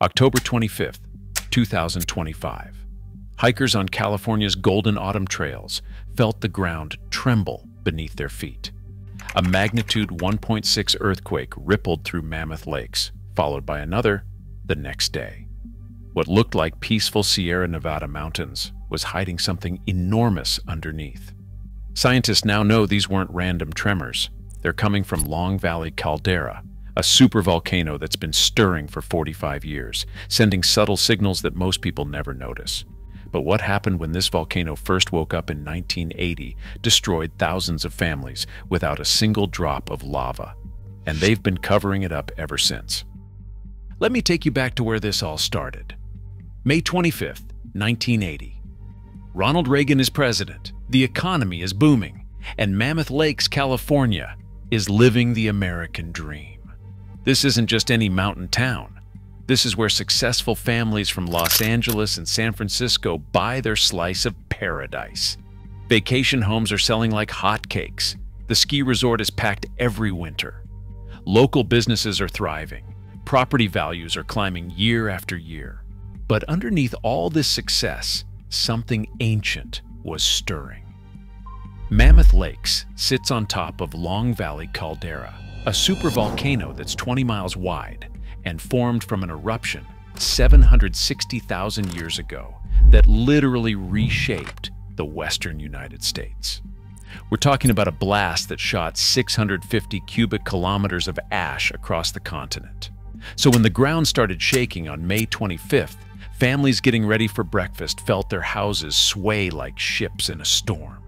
October 25th, 2025. Hikers on California's Golden Autumn Trails felt the ground tremble beneath their feet. A magnitude 1.6 earthquake rippled through Mammoth Lakes, followed by another the next day. What looked like peaceful Sierra Nevada mountains was hiding something enormous underneath. Scientists now know these weren't random tremors. They're coming from Long Valley Caldera, a supervolcano that's been stirring for 45 years, sending subtle signals that most people never notice. But what happened when this volcano first woke up in 1980 destroyed thousands of families without a single drop of lava. And they've been covering it up ever since. Let me take you back to where this all started. May 25th, 1980. Ronald Reagan is president, the economy is booming, and Mammoth Lakes, California is living the American dream. This isn't just any mountain town. This is where successful families from Los Angeles and San Francisco buy their slice of paradise. Vacation homes are selling like hotcakes. The ski resort is packed every winter. Local businesses are thriving. Property values are climbing year after year. But underneath all this success, something ancient was stirring. Mammoth Lakes sits on top of Long Valley Caldera, a supervolcano that's 20 miles wide and formed from an eruption 760,000 years ago that literally reshaped the western United States. We're talking about a blast that shot 650 cubic kilometers of ash across the continent. So when the ground started shaking on May 25th, families getting ready for breakfast felt their houses sway like ships in a storm.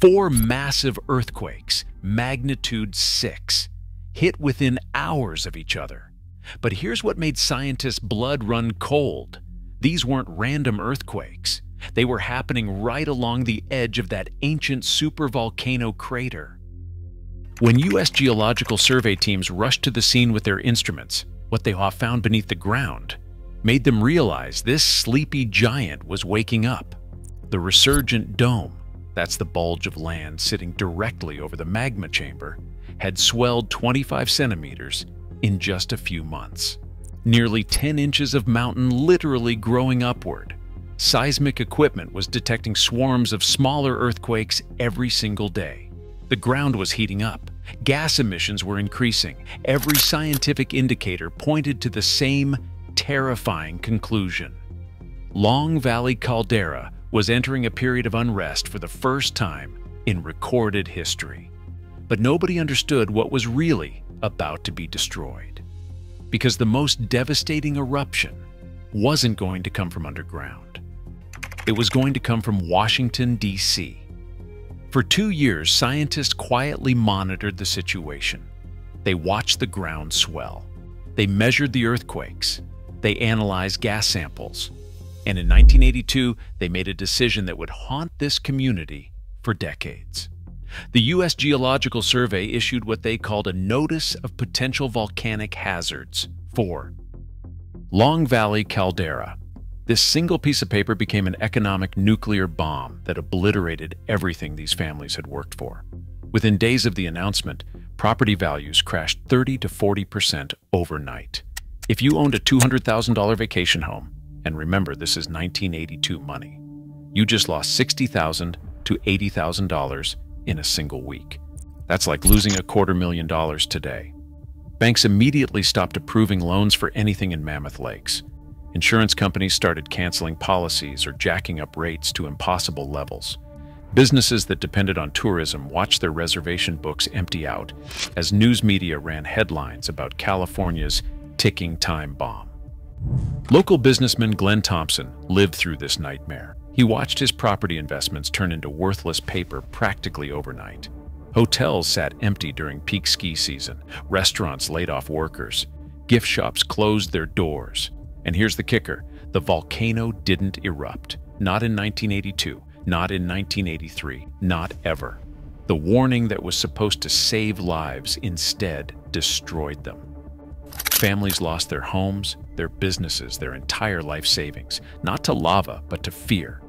Four massive earthquakes, magnitude 6, hit within hours of each other. But here's what made scientists' blood run cold. These weren't random earthquakes. They were happening right along the edge of that ancient supervolcano crater. When U.S. Geological Survey teams rushed to the scene with their instruments, what they found beneath the ground made them realize this sleepy giant was waking up. The resurgent dome, that's the bulge of land sitting directly over the magma chamber, had swelled 25 centimeters in just a few months. Nearly 10 inches of mountain literally growing upward. Seismic equipment was detecting swarms of smaller earthquakes every single day. The ground was heating up. Gas emissions were increasing. Every scientific indicator pointed to the same terrifying conclusion. Long Valley Caldera was entering a period of unrest for the first time in recorded history but nobody understood what was really about to be destroyed. Because the most devastating eruption wasn't going to come from underground. It was going to come from Washington, D.C. For two years, scientists quietly monitored the situation. They watched the ground swell. They measured the earthquakes. They analyzed gas samples. And in 1982, they made a decision that would haunt this community for decades. The U.S. Geological Survey issued what they called a Notice of Potential Volcanic Hazards for Long Valley Caldera. This single piece of paper became an economic nuclear bomb that obliterated everything these families had worked for. Within days of the announcement, property values crashed 30 to 40% overnight. If you owned a $200,000 vacation home, and remember this is 1982 money, you just lost $60,000 to $80,000 in a single week. That's like losing a quarter million dollars today. Banks immediately stopped approving loans for anything in Mammoth Lakes. Insurance companies started canceling policies or jacking up rates to impossible levels. Businesses that depended on tourism watched their reservation books empty out as news media ran headlines about California's ticking time bomb. Local businessman Glenn Thompson lived through this nightmare. He watched his property investments turn into worthless paper practically overnight. Hotels sat empty during peak ski season, restaurants laid off workers, gift shops closed their doors. And here's the kicker, the volcano didn't erupt. Not in 1982, not in 1983, not ever. The warning that was supposed to save lives instead destroyed them. Families lost their homes, their businesses, their entire life savings, not to lava, but to fear.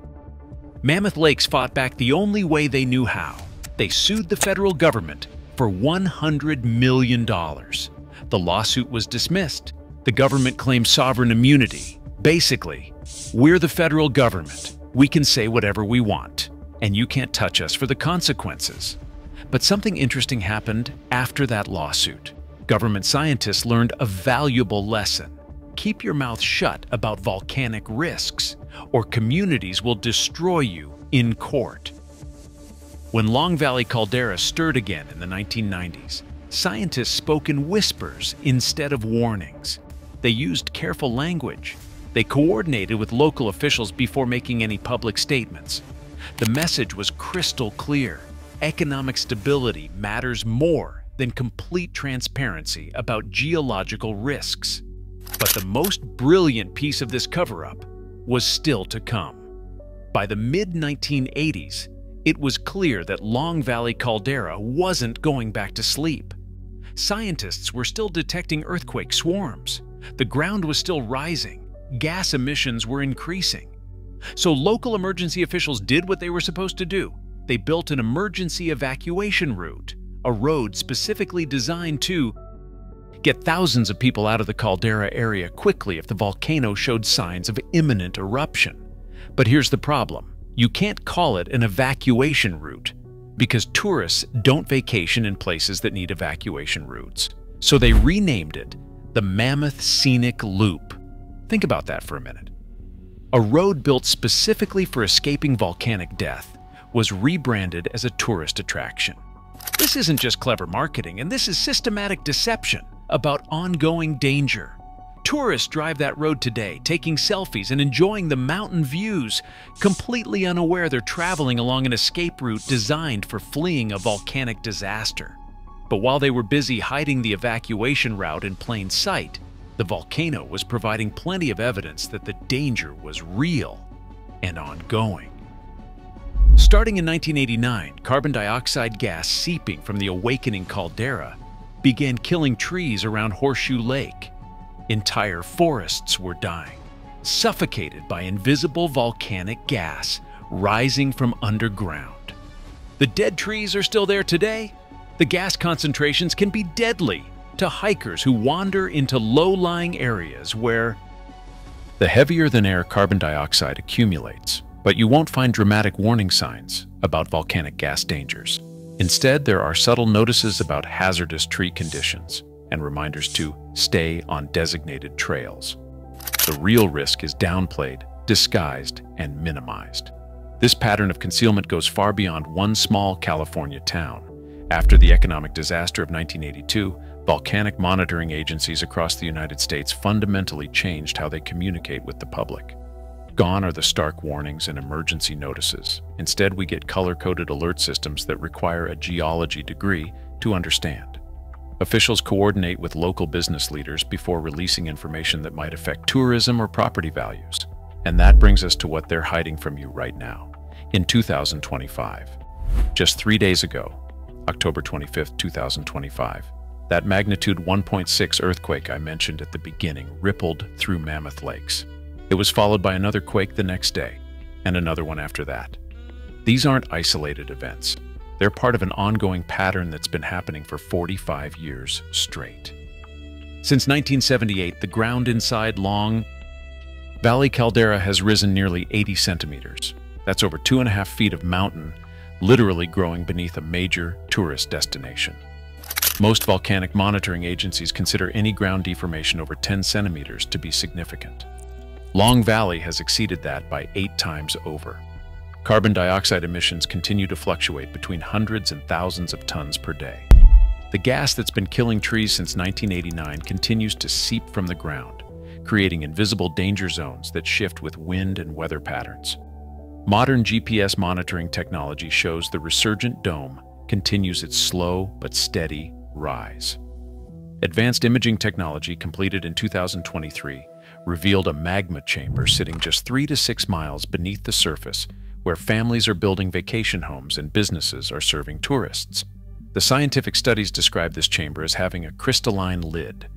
Mammoth Lakes fought back the only way they knew how. They sued the federal government for $100 million. The lawsuit was dismissed, The government claimed sovereign immunity. Basically, we're the federal government. We can say whatever we want, and you can't touch us for the consequences. But something interesting happened after that lawsuit. Government scientists learned a valuable lesson. Keep your mouth shut about volcanic risks, or communities will destroy you in court. When Long Valley caldera stirred again in the 1990s, scientists spoke in whispers instead of warnings. They used careful language. They coordinated with local officials before making any public statements. The message was crystal clear. Economic stability matters more than complete transparency about geological risks. But the most brilliant piece of this cover-up was still to come. By the mid-1980s, it was clear that Long Valley caldera wasn't going back to sleep. Scientists were still detecting earthquake swarms. The ground was still rising. Gas emissions were increasing. So local emergency officials did what they were supposed to do. They built an emergency evacuation route, a road specifically designed to get thousands of people out of the caldera area quickly if the volcano showed signs of imminent eruption. But here's the problem. You can't call it an evacuation route because tourists don't vacation in places that need evacuation routes. So they renamed it the Mammoth Scenic Loop. Think about that for a minute. A road built specifically for escaping volcanic death was rebranded as a tourist attraction. This isn't just clever marketing, and this is systematic deception about ongoing danger. Tourists drive that road today, taking selfies and enjoying the mountain views, completely unaware they're traveling along an escape route designed for fleeing a volcanic disaster. But while they were busy hiding the evacuation route in plain sight, the volcano was providing plenty of evidence that the danger was real and ongoing. Starting in 1989, carbon dioxide gas seeping from the awakening caldera began killing trees around Horseshoe Lake, Entire forests were dying, suffocated by invisible volcanic gas rising from underground. The dead trees are still there today. The gas concentrations can be deadly to hikers who wander into low-lying areas where the heavier-than-air carbon dioxide accumulates, but you won't find dramatic warning signs about volcanic gas dangers. Instead, there are subtle notices about hazardous tree conditions, and reminders to stay on designated trails. The real risk is downplayed, disguised, and minimized. This pattern of concealment goes far beyond one small California town. After the economic disaster of 1982, volcanic monitoring agencies across the United States fundamentally changed how they communicate with the public. Gone are the stark warnings and emergency notices. Instead, we get color-coded alert systems that require a geology degree to understand. Officials coordinate with local business leaders before releasing information that might affect tourism or property values. And that brings us to what they're hiding from you right now, in 2025. Just three days ago, October 25, 2025, that magnitude 1.6 earthquake I mentioned at the beginning rippled through Mammoth Lakes. It was followed by another quake the next day, and another one after that. These aren't isolated events. They're part of an ongoing pattern that's been happening for 45 years straight. Since 1978, the ground inside Long Valley Caldera has risen nearly 80 centimeters. That's over two and a half feet of mountain, literally growing beneath a major tourist destination. Most volcanic monitoring agencies consider any ground deformation over 10 centimeters to be significant. Long Valley has exceeded that by eight times over. Carbon dioxide emissions continue to fluctuate between hundreds and thousands of tons per day. The gas that's been killing trees since 1989 continues to seep from the ground, creating invisible danger zones that shift with wind and weather patterns. Modern GPS monitoring technology shows the resurgent dome continues its slow but steady rise. Advanced imaging technology completed in 2023 revealed a magma chamber sitting just three to six miles beneath the surface where families are building vacation homes and businesses are serving tourists. The scientific studies describe this chamber as having a crystalline lid.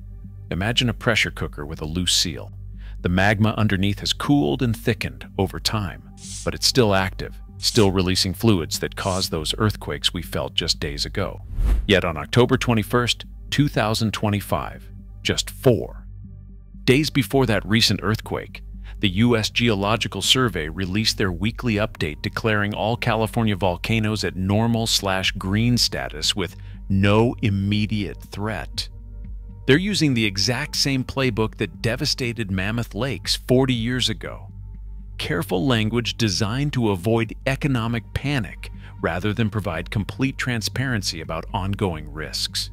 Imagine a pressure cooker with a loose seal. The magma underneath has cooled and thickened over time, but it's still active, still releasing fluids that caused those earthquakes we felt just days ago. Yet on October 21st, 2025, just four, Days before that recent earthquake, the U.S. Geological Survey released their weekly update declaring all California volcanoes at normal slash green status with no immediate threat. They're using the exact same playbook that devastated Mammoth Lakes 40 years ago. Careful language designed to avoid economic panic rather than provide complete transparency about ongoing risks.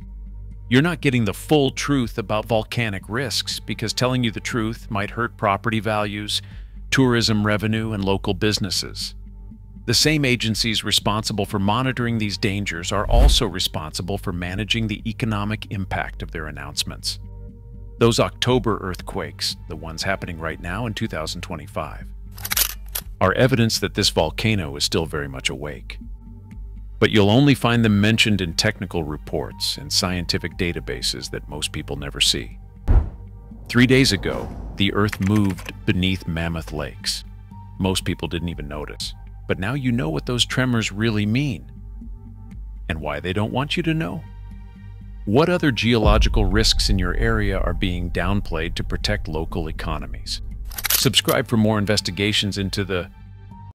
You're not getting the full truth about volcanic risks because telling you the truth might hurt property values, tourism revenue, and local businesses. The same agencies responsible for monitoring these dangers are also responsible for managing the economic impact of their announcements. Those October earthquakes, the ones happening right now in 2025, are evidence that this volcano is still very much awake. But you'll only find them mentioned in technical reports and scientific databases that most people never see. Three days ago, the Earth moved beneath Mammoth Lakes. Most people didn't even notice. But now you know what those tremors really mean and why they don't want you to know. What other geological risks in your area are being downplayed to protect local economies? Subscribe for more investigations into the